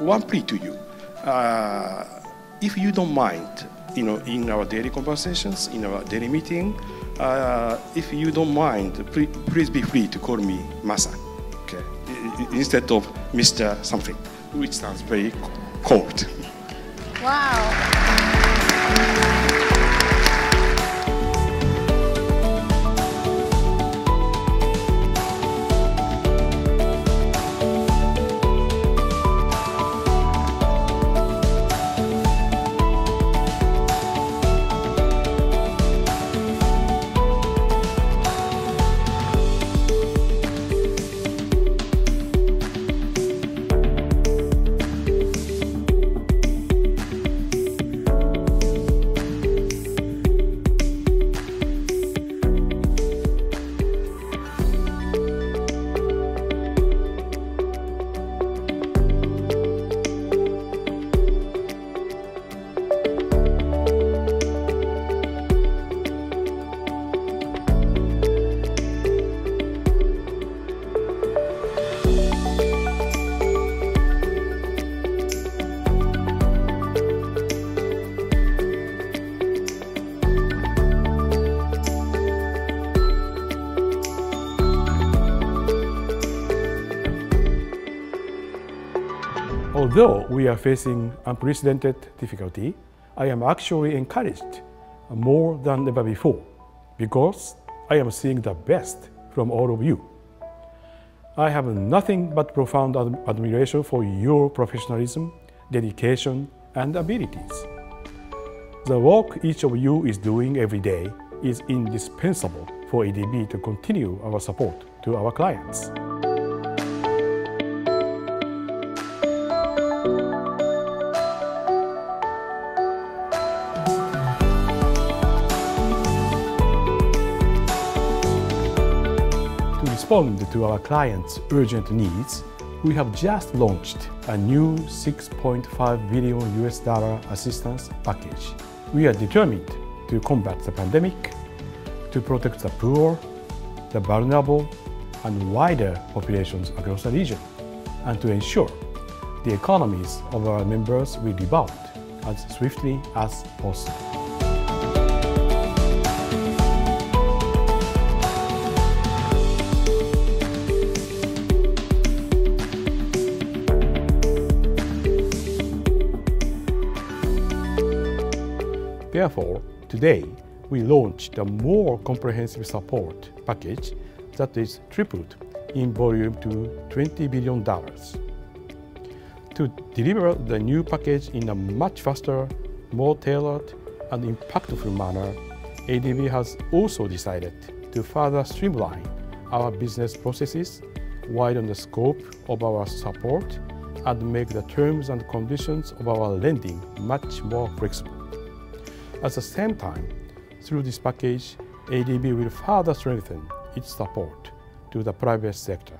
one plea to you. Uh, if you don't mind, you know, in our daily conversations, in our daily meeting, uh, if you don't mind, please, please be free to call me Masa, okay, instead of Mr. Something, which sounds very cold. Wow. Although we are facing unprecedented difficulty, I am actually encouraged more than ever before because I am seeing the best from all of you. I have nothing but profound ad admiration for your professionalism, dedication, and abilities. The work each of you is doing every day is indispensable for ADB to continue our support to our clients. Respond to our clients' urgent needs, we have just launched a new 6.5 billion US dollar assistance package. We are determined to combat the pandemic, to protect the poor, the vulnerable, and wider populations across the region, and to ensure the economies of our members will rebound as swiftly as possible. Therefore, today we launched a more comprehensive support package that is tripled in volume to $20 billion. To deliver the new package in a much faster, more tailored, and impactful manner, ADB has also decided to further streamline our business processes, widen the scope of our support, and make the terms and conditions of our lending much more flexible. At the same time, through this package, ADB will further strengthen its support to the private sector.